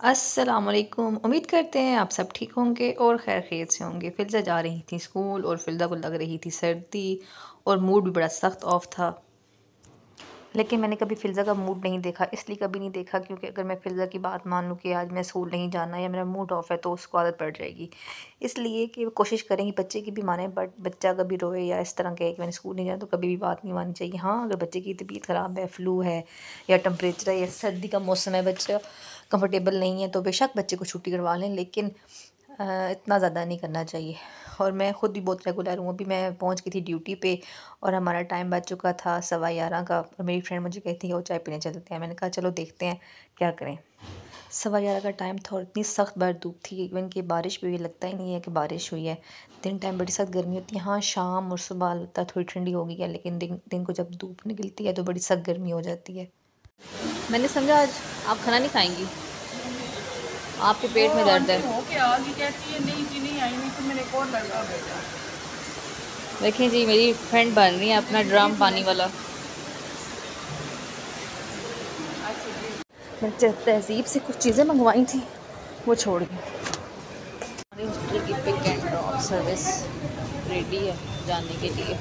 असलकुम उम्मीद करते हैं आप सब ठीक होंगे और खैर खैर से होंगे। फिलजा जा रही थी स्कूल और फिलजा को लग रही थी सर्दी और मूड भी बड़ा सख्त ऑफ़ था। लेकिन मैंने कभी फिल्जा का मूड नहीं देखा, इसलिए कभी नहीं देखा क्योंकि अगर मैं फिल्जा की बात मान लूँ कि आज मैं स्कूल नहीं जाना या मेरा मूड ऑफ़ है तो उसको आदत पड़ जाएगी। इसलिए कि कोशिश करेंगी बच्चे की भी माने, बट बच्चा कभी रोए या इस तरह कहे कि मैंने स्कूल नहीं जाना तो कभी भी बात नहीं माननी चाहिए। हाँ अगर बच्चे की तबीयत ख़राब है, फ्लू है या टम्परेचर है या सर्दी का मौसम है, बच्चा कंफर्टेबल नहीं है तो बेशक बच्चे को छुट्टी करवा लें, लेकिन इतना ज़्यादा नहीं करना चाहिए। और मैं ख़ुद भी बहुत रेगुलर हूँ। अभी मैं पहुँच गई थी ड्यूटी पे और हमारा टाइम बच चुका था सवा ग्यारह का और मेरी फ्रेंड मुझे कहती है वो चाय पीने चलते हैं। मैंने कहा, चलो देखते हैं क्या करें। सवा ग्यारह का टाइम था और इतनी सख्त बार धूप थी इवन कि बारिश भी लगता ही नहीं है कि बारिश हुई है। दिन टाइम बड़ी सख्त गर्मी होती है। हाँ शाम और सुबह लगता थोड़ी ठंडी हो गई है, लेकिन दिन दिन को जब धूप निकलती है तो बड़ी सख्त गर्मी हो जाती है। मैंने समझा आज, आप खाना नहीं खाएँगी? आपके पेट में दर्द है। देखें जी मेरी फ्रेंड बन रही है अपना ड्राम पानी वाला। मैं तहजीब से कुछ चीज़ें मंगवाई थी वो छोड़ गई। हमारे हॉस्पिटल की pick and drop service ready है जाने के लिए।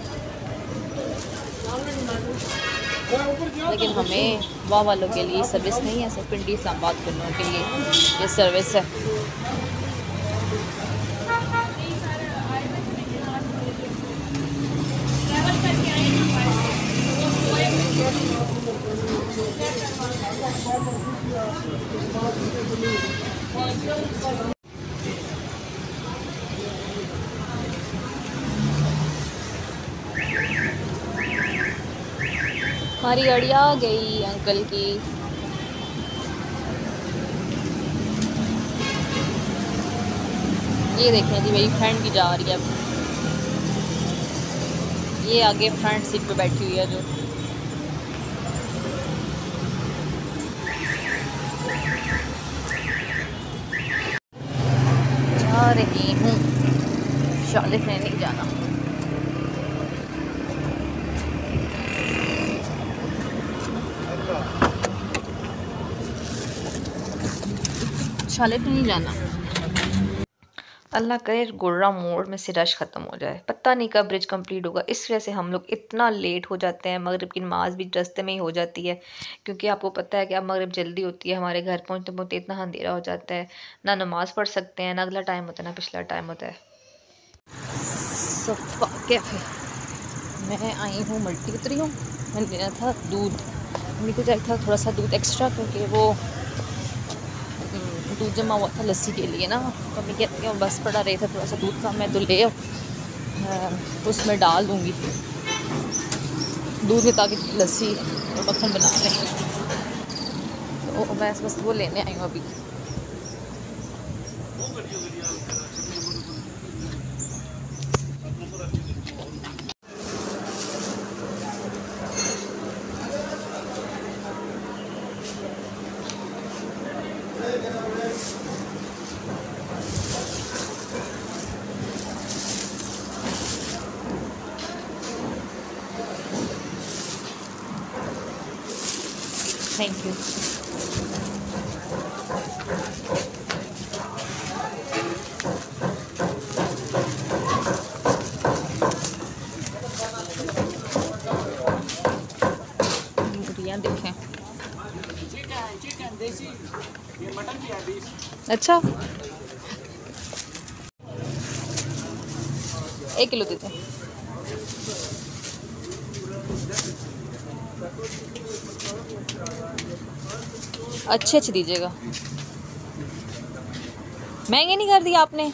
लेकिन हमें वाह वालों के लिए सर्विस नहीं है, सिर्फ़ पिंडी इस्लामाबाद करने के लिए ये सर्विस है। हमारी गाड़ी आ गई अंकल की। ये देखें जी, मेरी फ्रेंड भी जा रही है। ये आगे फ्रंट सीट पे बैठी हुई है जो। जा रही हूँ। शालिफ ने नहीं जाना। शाले तो नहीं जाना अल्लाह करे गुर्रा मोड़ में से रश ख़त्म हो जाए। पता नहीं कब ब्रिज कंप्लीट होगा। इस वजह से हम लोग इतना लेट हो जाते हैं। मगरब की नमाज़ भी रस्ते में ही हो जाती है। क्योंकि आपको पता है कि अब मगरब जल्दी होती है। हमारे घर पहुँचते पहुँचते इतना अंधेरा हो जाता है। ना नमाज़ पढ़ सकते हैं ना अगला टाइम होता है ना पिछला टाइम होता है। कैफ़े। मैं आई हूँ मल्टी उतरी हूँ। मैंने लेना था दूध। मम्मी को चाहिए था थोड़ा सा दूध एक्स्ट्रा क्योंकि वो दूध जमा हुआ था लस्सी के लिए ना तो मैं कहती हूँ बस पड़ा रहे था, थोड़ा सा दूध का मैं तो ले उसमें डाल दूँगी। दूध में ताकि लस्सी और मक्खन बना लें तो मैं बस वो लेने आई हूँ अभी। Thank यू देखें। अच्छा। एक किलो देते अच्छे अच्छे दीजिएगा। महँगे नहीं कर दिया आपने?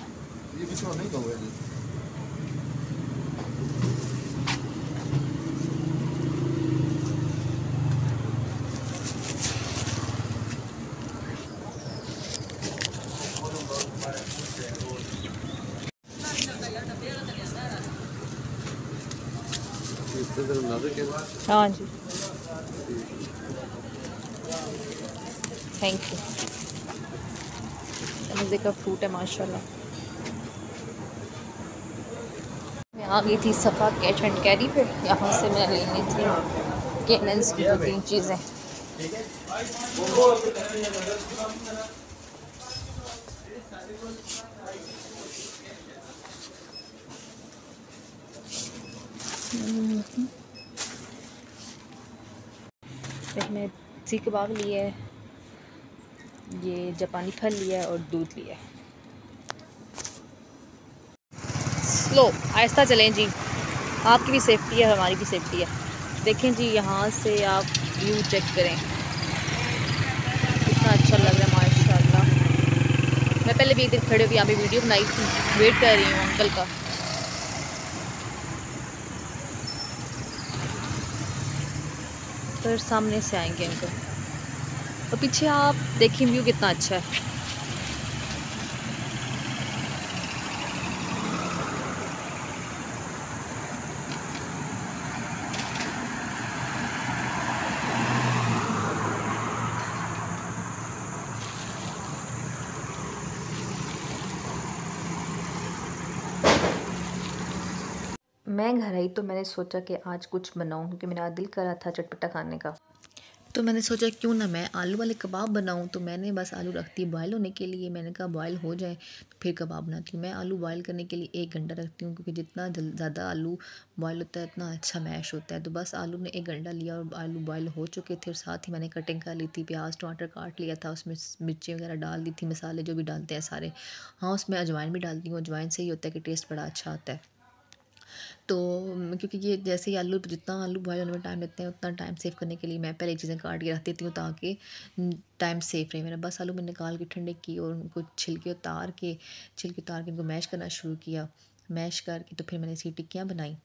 हाँ जी। थैंक यू मज़े का फ्रूट है माशाल्लाह। मैं आ गई थी सफ़ा कैच एंड कैरी पे। यहाँ से मैं लेनी थी कैनन्स की दो तीन चीज़ें। मैंने सीख कबाब लिया है, ये जापानी फल लिया है और दूध लिया है। स्लो आहिस्ता चलें जी। आपकी भी सेफ्टी है, हमारी भी सेफ्टी है। देखें जी, यहाँ से आप व्यू चेक करें। कितना अच्छा लग रहा है, माशाल्लाह। मैं पहले भी एक दिन खड़े होकर यहाँ पे वीडियो बनाई थी। वेट कर रही हूँ अंकल का। फिर सामने से आएँगे अंकल और पीछे आप देखें व्यू कितना अच्छा है। मैं घर आई तो मैंने सोचा कि आज कुछ बनाऊँ, क्योंकि मेरा दिल कर रहा था चटपटा खाने का। तो मैंने सोचा, क्यों ना मैं आलू वाले कबाब बनाऊँ? तो मैंने बस आलू रखती बॉयल होने के लिए। मैंने कहा बॉयल हो जाए तो फिर कबाब बनाती हूँ। मैं आलू बॉयल करने के लिए एक घंटा रखती हूँ, क्योंकि जितना ज़्यादा आलू बॉयल होता है, उतना अच्छा मैश होता है। तो बस आलू ने एक घंटा लिया और आलू बॉयल हो चुके थे। और साथ ही मैंने कटिंग कर ली थी, प्याज, टमाटर काट लिया था, उसमें मिर्ची वगैरह डाल दी थी, मसाले जो भी डालते हैं सारे। हाँ उसमें अजवाइन भी डालती हूँ। अजवाइन से ही होता है कि टेस्ट बड़ा अच्छा आता है। तो क्योंकि ये जैसे ही आलू, जितना आलू बॉयल होने में टाइम लेते हैं, उतना टाइम सेव करने के लिए मैं पहले चीज़ें काट के रख देती हूँ ताकि टाइम सेव रहे। मेरा बस आलू मैंने निकाल के ठंडे की और उनको छिलके उतार के छिलके उतार के उनको मैश करना शुरू किया। मैश करके तो फिर मैंने इसी टिक्कियाँ बनाई।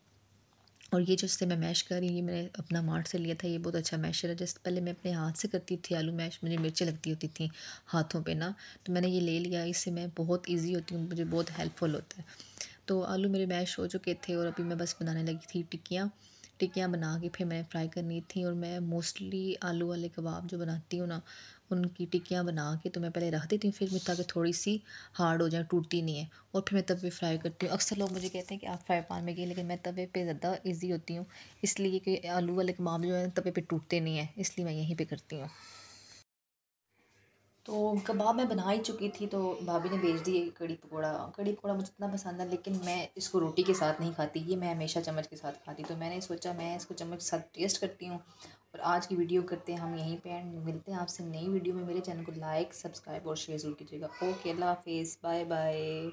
और ये जिससे मैं मैश कर रही ये मैंने अपना मार्ट से लिया था, ये बहुत अच्छा मैशर है। जैसे पहले मैं अपने हाथ से करती थी आलू मैश मुझे मिर्चें लगती होती थी हाथों पे ना। तो मैंने ये ले लिया, इससे मैं बहुत इजी होती हूँ, मुझे बहुत हेल्पफुल होता है। तो आलू मेरे मैश हो चुके थे और अभी मैं बस बनाने लगी थी टिक्कियाँ। टिक्कियाँ बना के फिर मैंने फ्राई करनी थी और मैं मोस्टली आलू वाले कबाब जो बनाती हूँ ना, उनकी टिक्कियाँ बना के तो मैं पहले रख देती हूँ, फिर मैं ताकि थोड़ी सी हार्ड हो जाए, टूटती नहीं है। और फिर मैं तवे फ्राई करती हूँ। अक्सर लोग मुझे कहते हैं कि आप फ्राई पान में गए, लेकिन मैं तवे पे ज़्यादा इजी होती हूँ, इसलिए कि आलू वाले कबाब जो है तवे पे टूटते नहीं हैं, इसलिए मैं यहीं पर करती हूँ। तो कबाब मैं बना ही चुकी थी तो भाभी ने भेज दिए कड़ी पकौड़ा। कड़ी पकौड़ा मुझे इतना पसंद है, लेकिन मैं इसको रोटी के साथ नहीं खाती, ये मैं हमेशा चम्मच के साथ खाती। तो मैंने सोचा, मैं इसको चम्मच के साथ टेस्ट करती हूँ और आज की वीडियो करते हैं हम यहीं पे एंड मिलते हैं आपसे नई वीडियो में मेरे चैनल को लाइक सब्सक्राइब और शेयर ज़रूर कीजिएगा। ओके अल्लाह हाफिज़। Bye bye